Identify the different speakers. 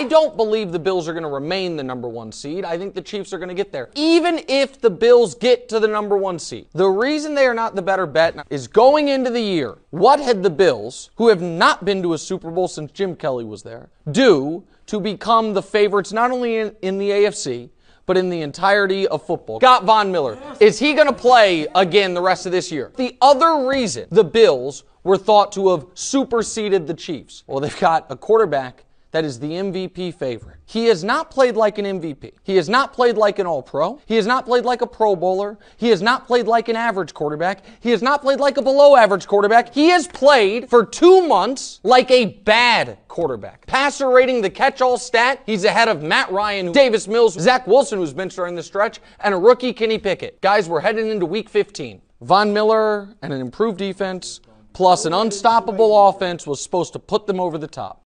Speaker 1: I don't believe the Bills are going to remain the number one seed. I think the Chiefs are going to get there. Even if the Bills get to the number one seed, the reason they are not the better bet is going into the year, what had the Bills, who have not been to a Super Bowl since Jim Kelly was there, do to become the favorites not only in, in the AFC, but in the entirety of football. Scott Von Miller. Is he going to play again the rest of this year? The other reason the Bills were thought to have superseded the Chiefs. Well, they've got a quarterback that is the MVP favorite. He has not played like an MVP. He has not played like an All Pro. He has not played like a Pro Bowler. He has not played like an average quarterback. He has not played like a below average quarterback. He has played for two months like a bad quarterback. Passer rating, the catch all stat, he's ahead of Matt Ryan, Davis Mills, Zach Wilson, who's been during the stretch, and a rookie Kenny Pickett. Guys, we're heading into week 15. Von Miller and an improved defense plus an unstoppable offense was supposed to put them over the top.